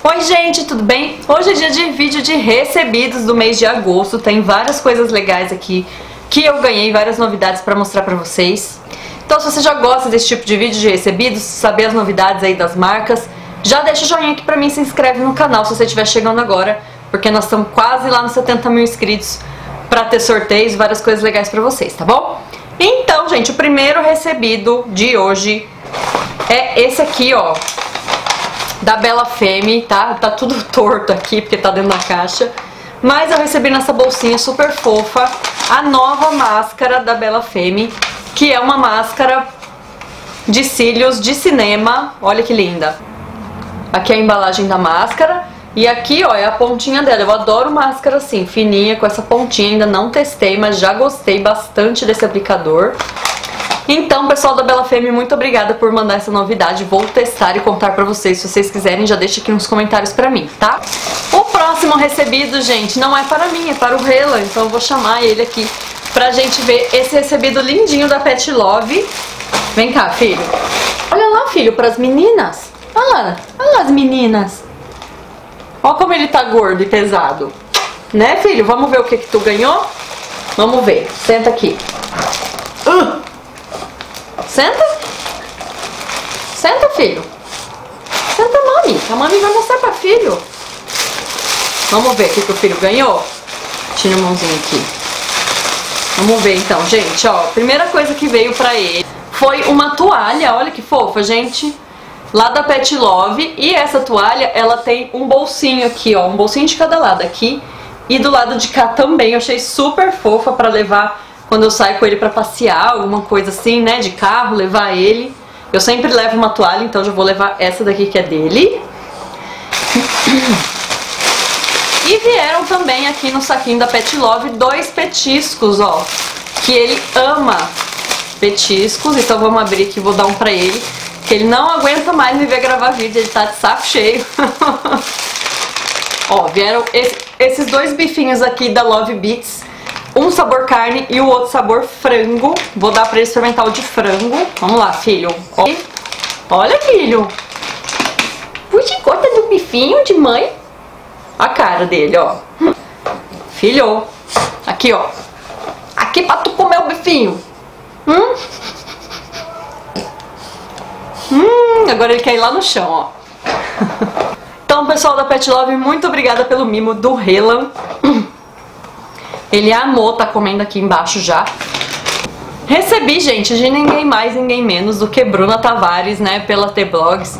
Oi gente, tudo bem? Hoje é dia de vídeo de recebidos do mês de agosto, tem várias coisas legais aqui que eu ganhei, várias novidades para mostrar para vocês. Então se você já gosta desse tipo de vídeo de recebidos, saber as novidades aí das marcas, já deixa o joinha aqui pra mim se inscreve no canal se você estiver chegando agora, porque nós estamos quase lá nos 70 mil inscritos para ter sorteios várias coisas legais para vocês, tá bom? Então, gente, o primeiro recebido de hoje é esse aqui, ó, da Bela Femme, tá? Tá tudo torto aqui porque tá dentro da caixa. Mas eu recebi nessa bolsinha super fofa a nova máscara da Bela Femme, que é uma máscara de cílios de cinema. Olha que linda. Aqui é a embalagem da máscara. E aqui, ó, é a pontinha dela. Eu adoro máscara assim, fininha, com essa pontinha. Ainda não testei, mas já gostei bastante desse aplicador. Então, pessoal da Bela Femme, muito obrigada por mandar essa novidade. Vou testar e contar pra vocês. Se vocês quiserem, já deixa aqui nos comentários pra mim, tá? O próximo recebido, gente, não é para mim, é para o Rela. Então eu vou chamar ele aqui pra gente ver esse recebido lindinho da Pet Love. Vem cá, filho. Olha lá, filho, pras meninas. Olha lá, olha lá as meninas. Olha como ele tá gordo e pesado. Né, filho? Vamos ver o que que tu ganhou? Vamos ver. Senta aqui. Uh! Senta. Senta, filho. Senta, mami. A mami vai mostrar pra filho. Vamos ver o que, que o filho ganhou? Tira a mãozinha aqui. Vamos ver então, gente, ó. Primeira coisa que veio pra ele foi uma toalha. Olha que fofa, gente. Lá da Pet Love. E essa toalha, ela tem um bolsinho aqui, ó. Um bolsinho de cada lado aqui. E do lado de cá também. Eu achei super fofa pra levar quando eu saio com ele pra passear, alguma coisa assim, né, de carro, levar ele. Eu sempre levo uma toalha, então já vou levar essa daqui que é dele. E vieram também aqui no saquinho da Pet Love dois petiscos, ó, que ele ama petiscos, então vamos abrir aqui, vou dar um pra ele, que ele não aguenta mais me ver gravar vídeo, ele tá de saco cheio. ó, vieram esse, esses dois bifinhos aqui da Love Beats, um sabor carne e o outro sabor frango. Vou dar pra ele experimentar o de frango. Vamos lá, filho. Olha, filho. Puxa, corta do bifinho de mãe. A cara dele, ó. Filho, aqui, ó. Aqui pra tu comer o bifinho. Hum? Hum, agora ele quer ir lá no chão, ó. Então, pessoal da Pet Love, muito obrigada pelo mimo do Relan. Ele amou, tá comendo aqui embaixo já. Recebi, gente, de ninguém mais, ninguém menos do que Bruna Tavares, né, pela T-Blogs.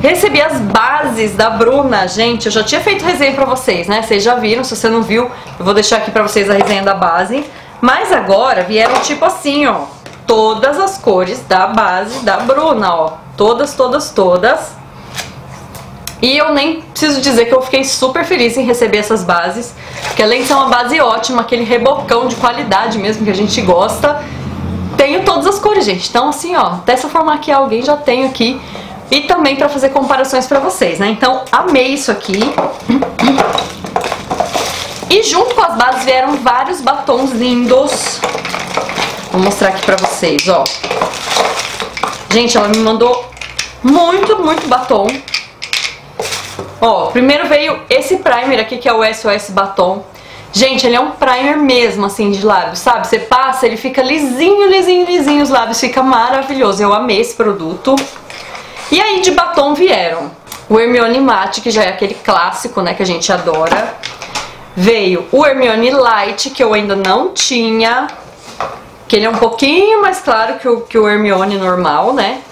Recebi as bases da Bruna, gente, eu já tinha feito resenha pra vocês, né, vocês já viram, se você não viu, eu vou deixar aqui pra vocês a resenha da base. Mas agora vieram tipo assim, ó, todas as cores da base da Bruna, ó, todas, todas, todas. E eu nem preciso dizer que eu fiquei super feliz em receber essas bases, porque além de ser uma base ótima, aquele rebocão de qualidade mesmo que a gente gosta, tenho todas as cores, gente. Então assim, ó, até se eu for maquiar alguém já tenho aqui. E também pra fazer comparações pra vocês, né? Então, amei isso aqui. E junto com as bases vieram vários batons lindos. Vou mostrar aqui pra vocês, ó. Gente, ela me mandou muito, muito batom. Ó, primeiro veio esse primer aqui, que é o SOS Batom. Gente, ele é um primer mesmo, assim, de lábios, sabe? Você passa, ele fica lisinho, lisinho, lisinho, os lábios fica maravilhoso. Eu amei esse produto. E aí, de batom vieram o Hermione Matte, que já é aquele clássico, né, que a gente adora. Veio o Hermione Light, que eu ainda não tinha, que ele é um pouquinho mais claro que o, que o Hermione normal, né?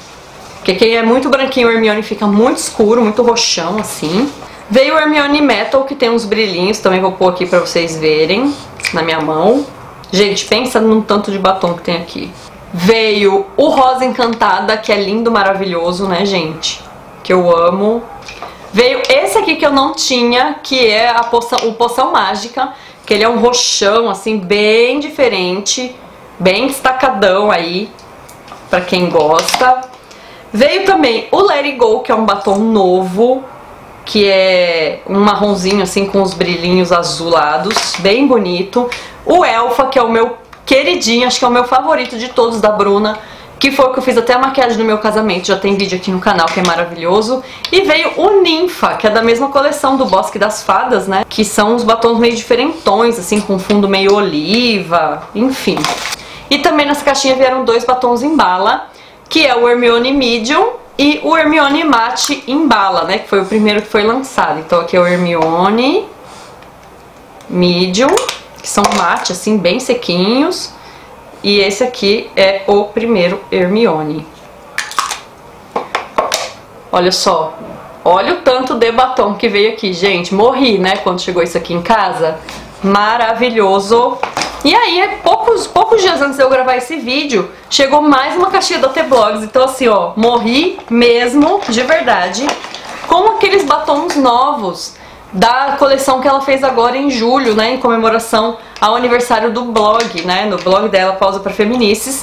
Porque quem é muito branquinho, o Hermione fica muito escuro, muito roxão, assim. Veio o Hermione Metal, que tem uns brilhinhos, também vou pôr aqui pra vocês verem, na minha mão. Gente, pensa num tanto de batom que tem aqui. Veio o Rosa Encantada, que é lindo, maravilhoso, né, gente? Que eu amo. Veio esse aqui que eu não tinha, que é a poção, o Poção Mágica, que ele é um roxão, assim, bem diferente, bem destacadão aí, pra quem gosta. Veio também o Let It Go, que é um batom novo, que é um marronzinho assim com os brilhinhos azulados, bem bonito. O Elfa, que é o meu queridinho, acho que é o meu favorito de todos da Bruna, que foi o que eu fiz até a maquiagem do meu casamento, já tem vídeo aqui no canal que é maravilhoso. E veio o Ninfa, que é da mesma coleção do Bosque das Fadas, né? Que são os batons meio diferentões, assim, com fundo meio oliva, enfim. E também nessa caixinha vieram dois batons em bala, que é o Hermione Medium e o Hermione Matte em bala, né? Que foi o primeiro que foi lançado. Então aqui é o Hermione Medium, que são mate, assim, bem sequinhos. E esse aqui é o primeiro Hermione. Olha só. Olha o tanto de batom que veio aqui, gente. Morri, né, quando chegou isso aqui em casa. Maravilhoso. E aí, poucos, poucos dias antes de eu gravar esse vídeo, chegou mais uma caixinha da T-Blogs. Então assim, ó, morri mesmo, de verdade, com aqueles batons novos da coleção que ela fez agora em julho, né, em comemoração ao aniversário do blog, né, no blog dela Pausa para Feminices,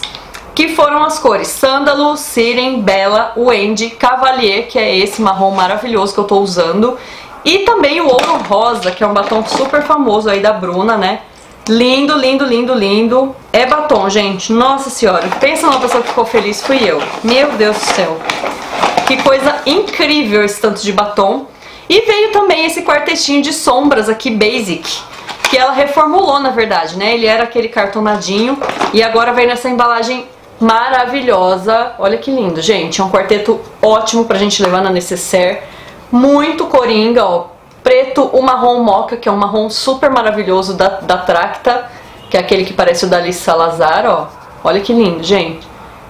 que foram as cores Sândalo, Siren, Bela, Wendy, Cavalier, que é esse marrom maravilhoso que eu tô usando, e também o Ouro Rosa, que é um batom super famoso aí da Bruna, né, Lindo, lindo, lindo, lindo. É batom, gente. Nossa senhora. Pensa numa pessoa que ficou feliz, fui eu. Meu Deus do céu. Que coisa incrível esse tanto de batom. E veio também esse quartetinho de sombras aqui, Basic, que ela reformulou, na verdade, né? Ele era aquele cartonadinho e agora vem nessa embalagem maravilhosa. Olha que lindo, gente. É um quarteto ótimo pra gente levar na necessaire. Muito coringa, ó. Preto, o marrom moca, que é um marrom super maravilhoso da, da Tracta, que é aquele que parece o da Alice Salazar, ó. Olha que lindo, gente.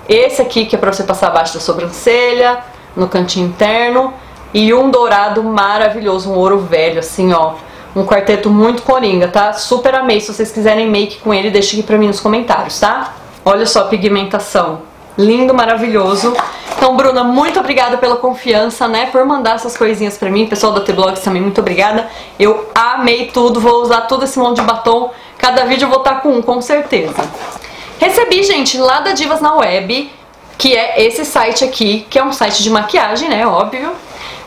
Esse aqui que é pra você passar abaixo da sobrancelha, no cantinho interno. E um dourado maravilhoso, um ouro velho, assim, ó. Um quarteto muito coringa, tá? Super amei. Se vocês quiserem make com ele, deixa aqui pra mim nos comentários, tá? Olha só a pigmentação. Lindo, maravilhoso. Então, Bruna, muito obrigada pela confiança, né? Por mandar essas coisinhas pra mim. Pessoal da T-Blogs também, muito obrigada. Eu amei tudo. Vou usar todo esse monte de batom. Cada vídeo eu vou estar com um, com certeza. Recebi, gente, lá da Divas na Web, que é esse site aqui, que é um site de maquiagem, né? Óbvio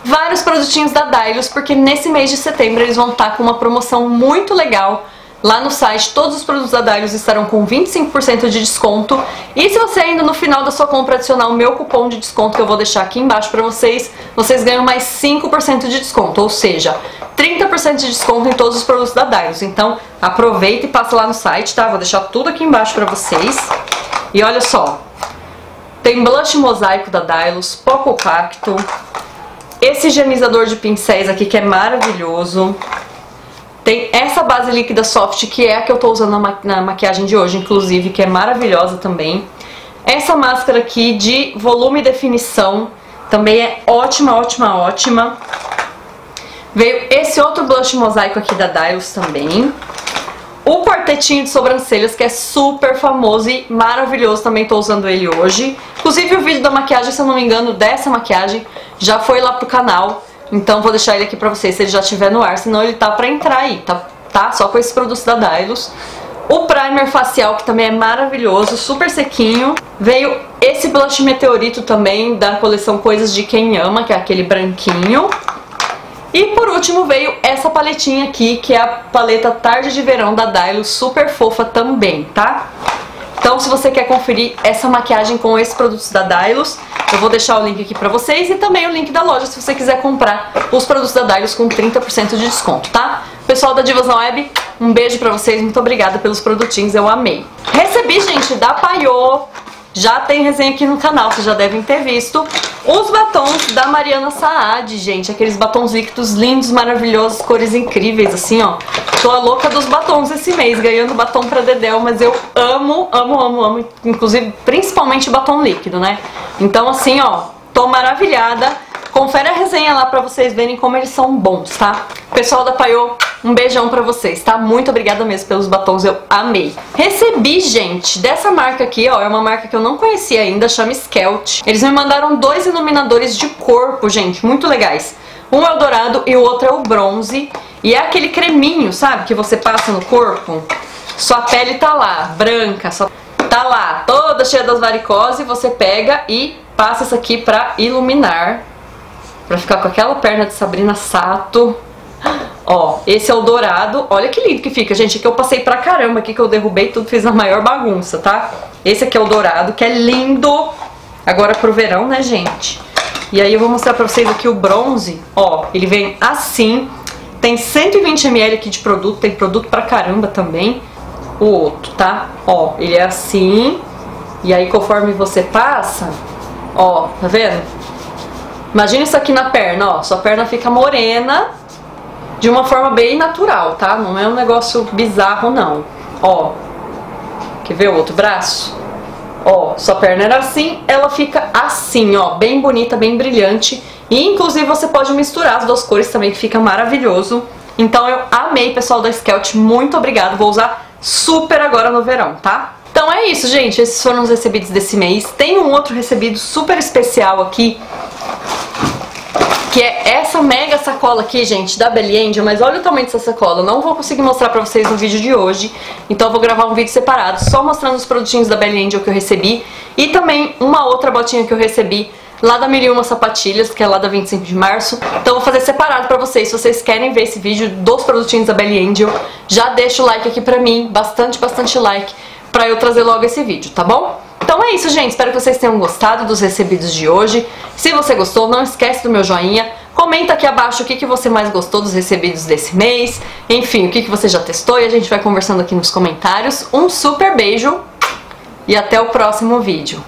vários produtinhos da Dylos, porque nesse mês de setembro eles vão estar com uma promoção muito legal lá no site. Todos os produtos da Dylos estarão com 25% de desconto. E se você ainda no final da sua compra adicionar o meu cupom de desconto que eu vou deixar aqui embaixo para vocês, vocês ganham mais 5% de desconto, ou seja, 30% de desconto em todos os produtos da Dylos. Então aproveita e passa lá no site, tá? Vou deixar tudo aqui embaixo para vocês. E olha só, tem blush mosaico da Dylos, Poco Cacto, esse higienizador de pincéis aqui que é maravilhoso. Tem essa base líquida soft que é a que eu tô usando na, ma na maquiagem de hoje, inclusive, que é maravilhosa também. Essa máscara aqui de volume e definição também é ótima, ótima, ótima. Veio esse outro blush mosaico aqui da Dylos também. O quartetinho de sobrancelhas, que é super famoso e maravilhoso, também tô usando ele hoje. Inclusive o vídeo da maquiagem, se eu não me engano, dessa maquiagem, já foi lá pro canal. Então vou deixar ele aqui pra vocês, se ele já estiver no ar, senão ele tá pra entrar aí, tá? tá? Só com esses produtos da Dylos. O primer facial, que também é maravilhoso, super sequinho. Veio esse blush meteorito também, da coleção Coisas de Quem Ama, que é aquele branquinho. E por último veio essa paletinha aqui, que é a paleta Tarde de Verão da Dylos, super fofa também, tá? Então se você quer conferir essa maquiagem com esses produtos da Dylos, eu vou deixar o link aqui pra vocês e também o link da loja se você quiser comprar os produtos da Dylos com 30% de desconto, tá? Pessoal da Divas na Web, um beijo pra vocês, muito obrigada pelos produtinhos, eu amei. Recebi, gente, da Paiô já tem resenha aqui no canal, vocês já devem ter visto. Os batons da Mariana Saad, gente. Aqueles batons líquidos lindos, maravilhosos, cores incríveis, assim, ó. Tô a louca dos batons esse mês, ganhando batom pra Dedel, mas eu amo, amo, amo, amo. Inclusive, principalmente batom líquido, né? Então, assim, ó, tô maravilhada. Confere a resenha lá pra vocês verem como eles são bons, tá? Pessoal da Paiô, um beijão pra vocês, tá? Muito obrigada mesmo pelos batons, eu amei. Recebi, gente, dessa marca aqui, ó, é uma marca que eu não conhecia ainda, chama Skelt. Eles me mandaram dois iluminadores de corpo, gente, muito legais. Um é o dourado e o outro é o bronze. E é aquele creminho, sabe, que você passa no corpo. Sua pele tá lá, branca, só tá lá, toda cheia das varicoses, você pega e passa isso aqui pra iluminar Pra ficar com aquela perna de Sabrina Sato. Ó, esse é o dourado. Olha que lindo que fica, gente. Aqui eu passei pra caramba aqui que eu derrubei tudo, fiz a maior bagunça, tá? Esse aqui é o dourado, que é lindo. agora pro verão, né, gente? E aí eu vou mostrar pra vocês aqui o bronze, ó, ele vem assim, tem 120ml aqui de produto, tem produto pra caramba também, o outro, tá? Ó, ele é assim, e aí conforme você passa, ó, tá vendo? Imagina isso aqui na perna, ó, sua perna fica morena, de uma forma bem natural, tá? Não é um negócio bizarro, não. Ó, quer ver o outro braço? Ó, sua perna era assim, ela fica assim, ó, bem bonita, bem brilhante. E inclusive você pode misturar as duas cores também, que fica maravilhoso. Então eu amei, pessoal da Skelt, muito obrigada. Vou usar super agora no verão, tá? Então é isso, gente. Esses foram os recebidos desse mês. Tem um outro recebido super especial aqui, que é essa mega sacola aqui, gente, da Belly Angel, mas olha o tamanho dessa sacola, eu não vou conseguir mostrar pra vocês no vídeo de hoje, então eu vou gravar um vídeo separado, só mostrando os produtinhos da Belly Angel que eu recebi, e também uma outra botinha que eu recebi lá da Mil Uma Sapatilhas, que é lá da 25 de março, então vou fazer separado pra vocês, se vocês querem ver esse vídeo dos produtinhos da Belly Angel, já deixa o like aqui pra mim, bastante, bastante like, pra eu trazer logo esse vídeo, tá bom? Então é isso, gente. Espero que vocês tenham gostado dos recebidos de hoje. Se você gostou, não esquece do meu joinha. Comenta aqui abaixo o que, que você mais gostou dos recebidos desse mês. Enfim, o que, que você já testou e a gente vai conversando aqui nos comentários. Um super beijo e até o próximo vídeo.